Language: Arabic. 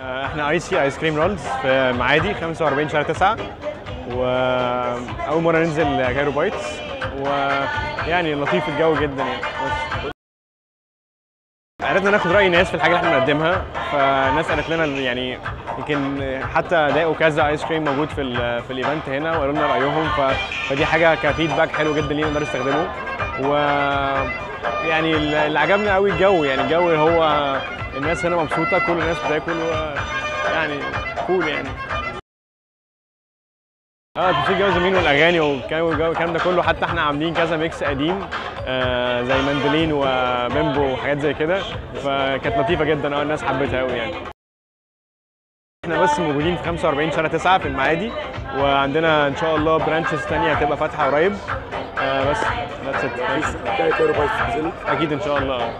إحنا Icy ice cream rolls في معادي 45 شارع 9 وأول مرة ننزل Cairo Bites. ويعني لطيف الجو جدا يعني. بس عرفنا ناخد رأي ناس في الحاجة اللي إحنا بنقدمها. فالناس قالت لنا يعني يمكن حتى لاقوا كذا ايس كريم موجود في في ال event هنا وقالوا لنا رأيهم. فدي حاجة ك feedback حلو جدا لينا نقدر نستخدمه و يعني اللي عجبنا قوي الجو يعني الجو هو الناس هنا مبسوطة كل الناس بتاكل يعني cool يعني. آه تمثيل جو زمان والاغاني والكلام ده كله حتى إحنا عاملين كذا mix قديم آه زي ماندولين وبيمبو وحاجات زي كده فكانت لطيفة جدا آه الناس حبتها قوي يعني. إحنا بس موجودين في 45 شارع 9 في المعادي وعندنا إن شاء الله branches ثانية هتبقى فاتحة قريب. آه بس ذاتس ات أكيد إن شاء الله.